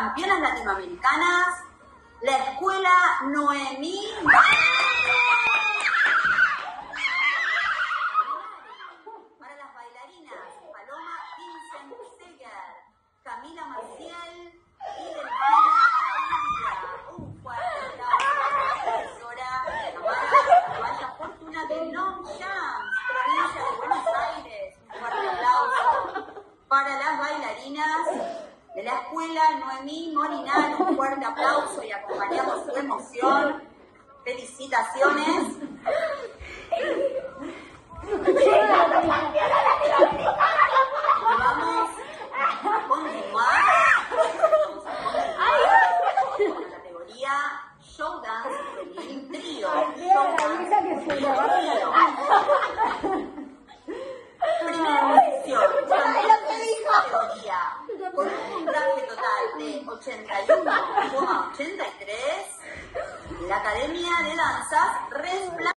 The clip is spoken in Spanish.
campeonas latinoamericanas, la escuela Noemí. Para las bailarinas, Paloma Vincent Seger, Camila Maciel y Delfina. Un fuerte aplauso para la profesora Tamara Vaya Fortuna de Longchamps, provincia de Buenos Aires. Un fuerte aplauso para las bailarinas de la escuela Noemí Molinal. Un fuerte aplauso y acompañamos su emoción. Felicitaciones. Vamos a continuar. Vamos a continuar con la categoría Show Dance Femenil Trío. Show. Primera posición, categoría, de 81,83, la Academia de Danzas Resplandeciente.